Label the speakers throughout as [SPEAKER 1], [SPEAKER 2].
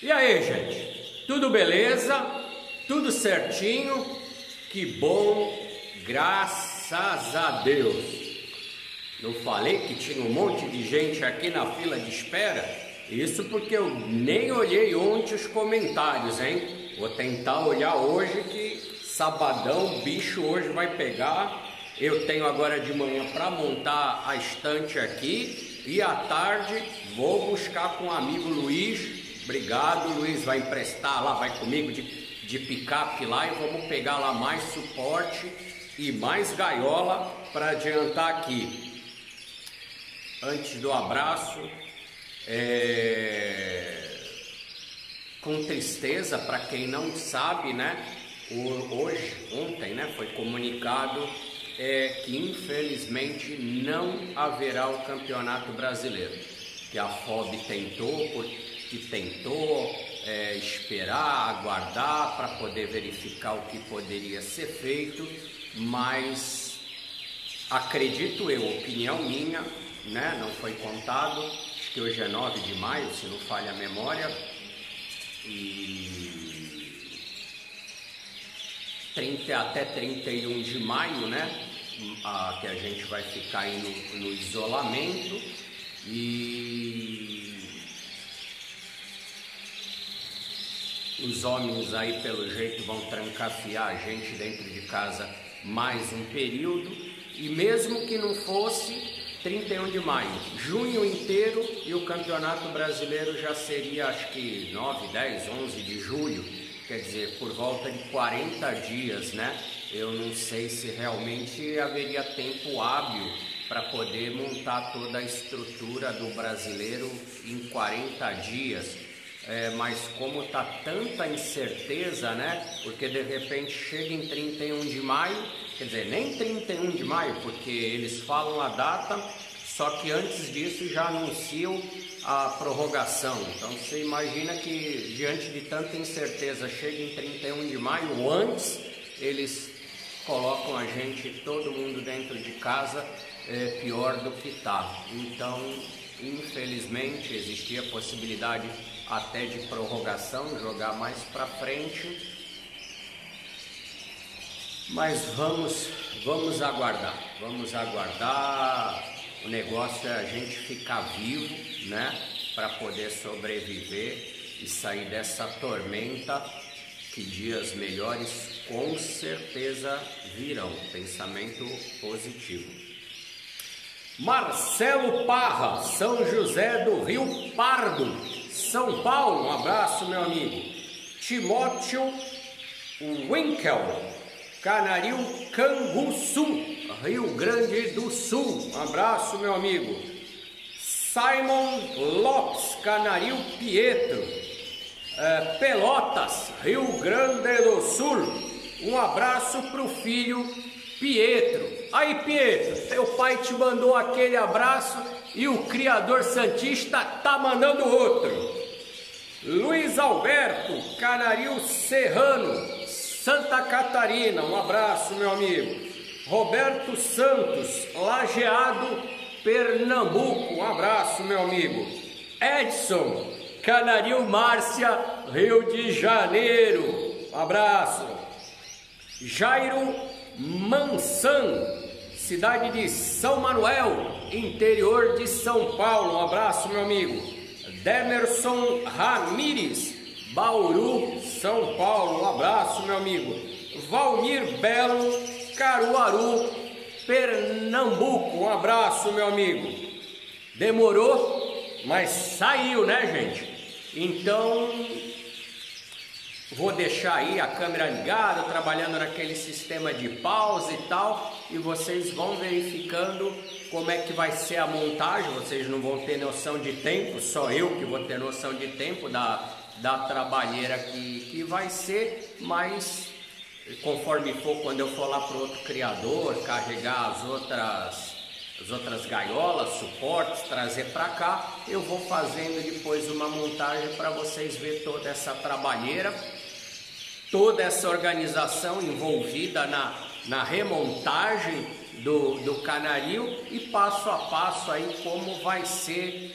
[SPEAKER 1] E aí, gente? Tudo beleza? Tudo certinho? Que bom, graças a Deus. Eu falei que tinha um monte de gente aqui na fila de espera. Isso porque eu nem olhei ontem os comentários, hein? Vou tentar olhar hoje que sabadão, bicho hoje vai pegar. Eu tenho agora de manhã para montar a estante aqui e à tarde vou buscar com o amigo Luiz Obrigado, Luiz. Vai emprestar lá, vai comigo de, de picape lá e vamos pegar lá mais suporte e mais gaiola para adiantar aqui. Antes do abraço, é... com tristeza para quem não sabe, né? Hoje, ontem, né? Foi comunicado é, que infelizmente não haverá o Campeonato Brasileiro. Que a FOB tentou por que tentou é, esperar, aguardar para poder verificar o que poderia ser feito, mas acredito eu, opinião minha, né, não foi contado, acho que hoje é 9 de maio, se não falha a memória, e 30, até 31 de maio, né, a, que a gente vai ficar aí no, no isolamento, e Os homens aí, pelo jeito, vão trancafiar a gente dentro de casa mais um período. E mesmo que não fosse 31 de maio, junho inteiro e o Campeonato Brasileiro já seria, acho que 9, 10, 11 de julho, quer dizer, por volta de 40 dias, né? Eu não sei se realmente haveria tempo hábil para poder montar toda a estrutura do brasileiro em 40 dias é, mas como tá tanta incerteza, né? Porque de repente chega em 31 de maio, quer dizer, nem 31 de maio, porque eles falam a data, só que antes disso já anunciam a prorrogação. Então você imagina que diante de tanta incerteza chega em 31 de maio, antes eles colocam a gente, todo mundo dentro de casa, é, pior do que tá. Então, infelizmente, existia possibilidade até de prorrogação, jogar mais para frente. Mas vamos, vamos aguardar, vamos aguardar. O negócio é a gente ficar vivo, né, para poder sobreviver e sair dessa tormenta que dias melhores com certeza virão. Pensamento positivo. Marcelo Parra, São José do Rio Pardo. São Paulo, um abraço, meu amigo. Timóteo Winkel, Canaril Canguçu, Rio Grande do Sul, um abraço, meu amigo. Simon Lopes, Canaril Pietro, é, Pelotas, Rio Grande do Sul, um abraço para o filho Pietro. Aí, Pietro, teu pai te mandou aquele abraço e o Criador Santista tá mandando outro. Luiz Alberto Canaril Serrano, Santa Catarina, um abraço, meu amigo. Roberto Santos, Lajeado, Pernambuco, um abraço, meu amigo. Edson Canaril Márcia, Rio de Janeiro, um abraço. Jairo Mansan, cidade de São Manuel, interior de São Paulo. Um abraço, meu amigo. Demerson Ramires, Bauru, São Paulo. Um abraço, meu amigo. Valmir Belo, Caruaru, Pernambuco. Um abraço, meu amigo. Demorou, mas saiu, né, gente? Então, Vou deixar aí a câmera ligada, trabalhando naquele sistema de pausa e tal, e vocês vão verificando como é que vai ser a montagem. Vocês não vão ter noção de tempo, só eu que vou ter noção de tempo da, da trabalheira que, que vai ser, mas conforme for, quando eu for lá para outro criador, carregar as outras as outras gaiolas, suportes, trazer para cá, eu vou fazendo depois uma montagem para vocês ver toda essa trabalheira, toda essa organização envolvida na, na remontagem do, do canaril e passo a passo aí como vai ser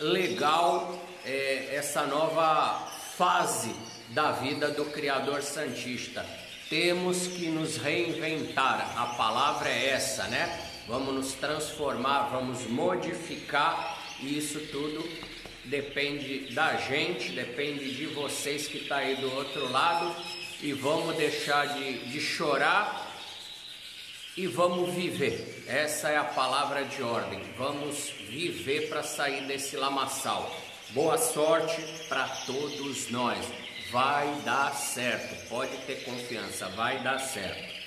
[SPEAKER 1] legal é, essa nova fase da vida do Criador Santista. Temos que nos reinventar, a palavra é essa, né? Vamos nos transformar, vamos modificar, e isso tudo depende da gente, depende de vocês que está aí do outro lado, e vamos deixar de, de chorar e vamos viver. Essa é a palavra de ordem. Vamos viver para sair desse lamaçal. Boa sorte para todos nós. Vai dar certo. Pode ter confiança, vai dar certo.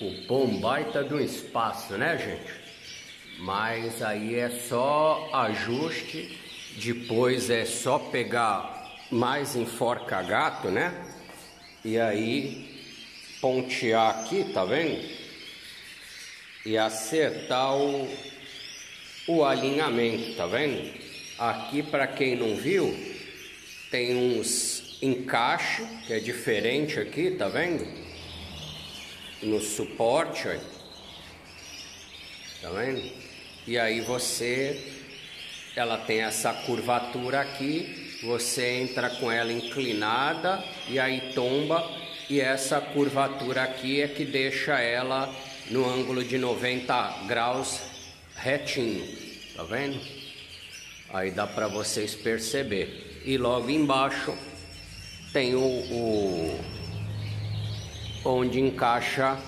[SPEAKER 1] Ocupou um baita de um espaço, né, gente? Mas aí é só ajuste, depois é só pegar mais enforca gato, né? E aí pontear aqui, tá vendo? E acertar o, o alinhamento, tá vendo? Aqui para quem não viu, tem uns encaixe que é diferente aqui, tá vendo? No suporte, tá vendo? E aí você, ela tem essa curvatura aqui, você entra com ela inclinada e aí tomba e essa curvatura aqui é que deixa ela no ângulo de 90 graus retinho, tá vendo? Aí dá para vocês perceber. E logo embaixo tem o, o onde encaixa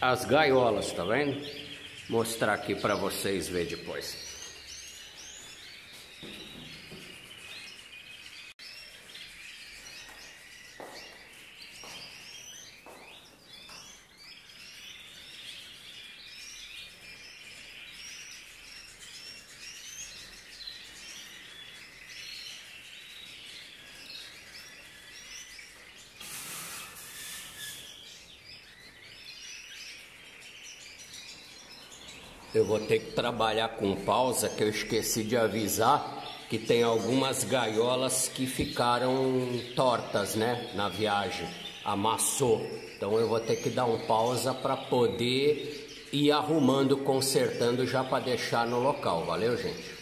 [SPEAKER 1] as gaiolas, tá vendo? Mostrar aqui para vocês ver depois. Eu vou ter que trabalhar com pausa, que eu esqueci de avisar que tem algumas gaiolas que ficaram tortas, né, na viagem, amassou. Então eu vou ter que dar um pausa para poder ir arrumando, consertando já para deixar no local. Valeu, gente?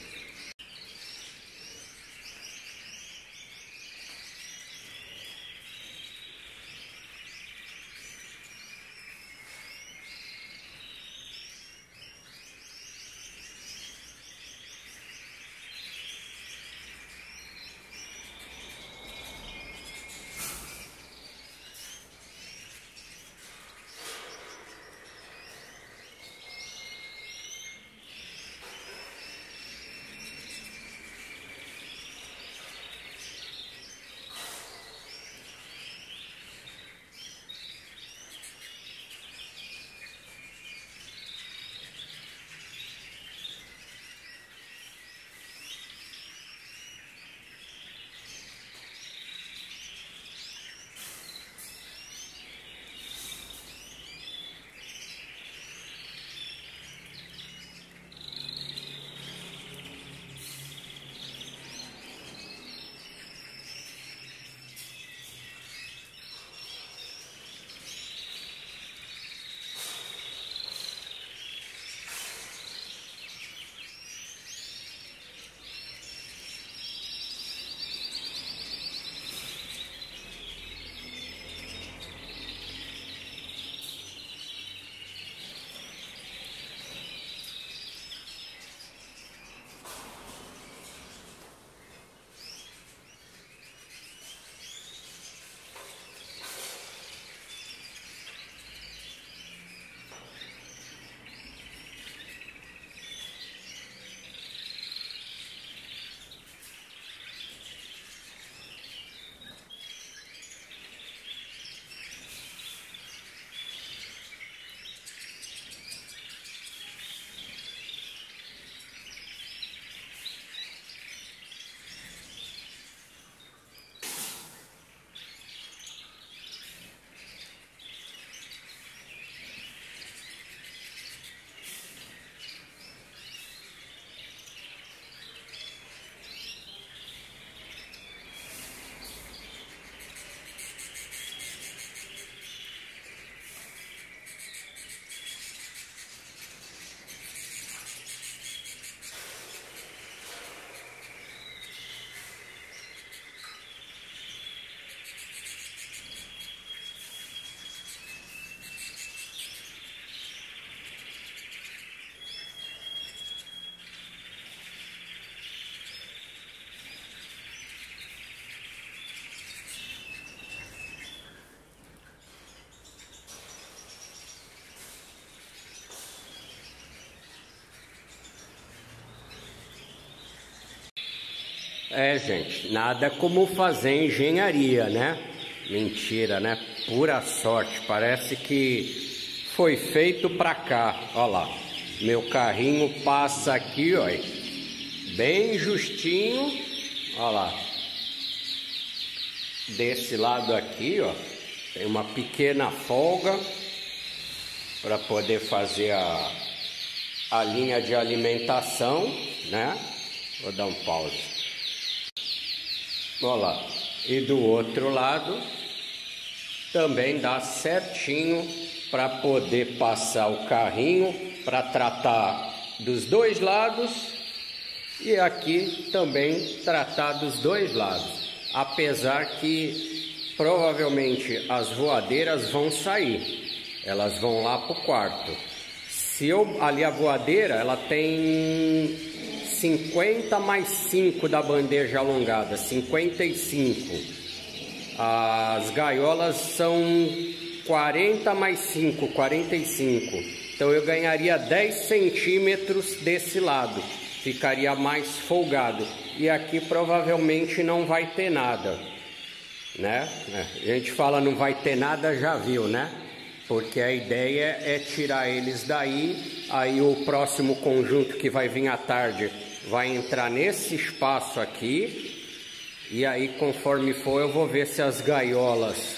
[SPEAKER 1] É, gente, nada como fazer engenharia, né? Mentira, né? Pura sorte. Parece que foi feito para cá. Olha lá, meu carrinho passa aqui, ó, bem justinho. Olha lá, desse lado aqui, ó, tem uma pequena folga para poder fazer a, a linha de alimentação, né? Vou dar um pause. Olha lá. E do outro lado também dá certinho para poder passar o carrinho para tratar dos dois lados e aqui também tratar dos dois lados. Apesar que provavelmente as voadeiras vão sair, elas vão lá para o quarto. Se eu ali a voadeira, ela tem 50 mais 5 da bandeja alongada, 55. As gaiolas são 40 mais 5, 45. Então eu ganharia 10 centímetros desse lado, ficaria mais folgado. E aqui provavelmente não vai ter nada, né? É, a gente fala não vai ter nada, já viu, né? porque a ideia é tirar eles daí, aí o próximo conjunto que vai vir à tarde vai entrar nesse espaço aqui, e aí conforme for eu vou ver se as gaiolas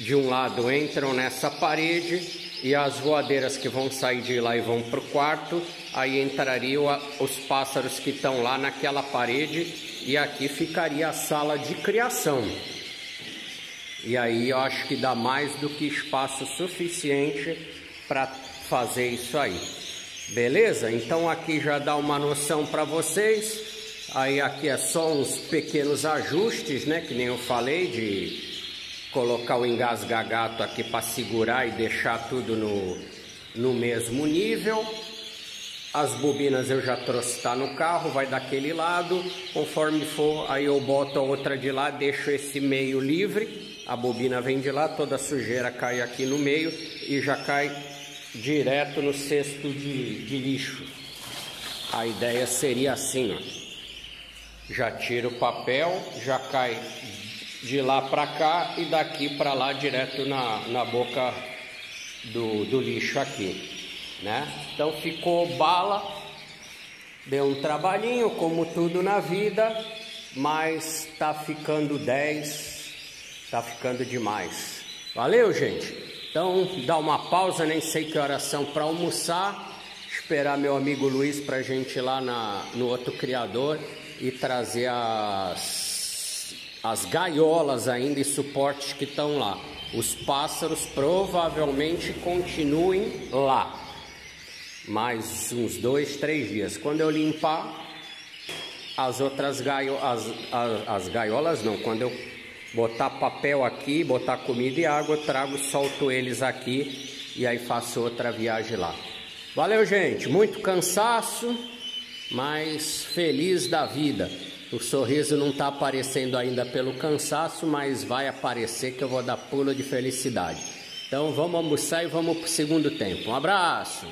[SPEAKER 1] de um lado entram nessa parede e as voadeiras que vão sair de lá e vão para o quarto, aí entrariam os pássaros que estão lá naquela parede e aqui ficaria a sala de criação. E aí eu acho que dá mais do que espaço suficiente para fazer isso aí. Beleza? Então aqui já dá uma noção para vocês. Aí aqui é só uns pequenos ajustes, né? Que nem eu falei de colocar o engasgagato aqui para segurar e deixar tudo no, no mesmo nível. As bobinas eu já trouxe, tá no carro, vai daquele lado. Conforme for, aí eu boto a outra de lá, deixo esse meio livre a bobina vem de lá, toda a sujeira cai aqui no meio e já cai direto no cesto de, de lixo. A ideia seria assim, ó. Já tira o papel, já cai de lá para cá e daqui para lá direto na, na boca do, do lixo aqui, né? Então ficou bala, deu um trabalhinho como tudo na vida, mas tá ficando 10, Tá ficando demais. Valeu, gente? Então, dá uma pausa, nem sei que oração para almoçar. Esperar meu amigo Luiz para gente ir lá na, no outro criador e trazer as, as gaiolas ainda e suportes que estão lá. Os pássaros provavelmente continuem lá. Mais uns dois, três dias. Quando eu limpar as outras gaiolas, as, as, as gaiolas não, quando eu botar papel aqui, botar comida e água, trago, solto eles aqui e aí faço outra viagem lá. Valeu, gente. Muito cansaço, mas feliz da vida. O sorriso não está aparecendo ainda pelo cansaço, mas vai aparecer que eu vou dar pulo de felicidade. Então vamos almoçar e vamos para o segundo tempo. Um abraço!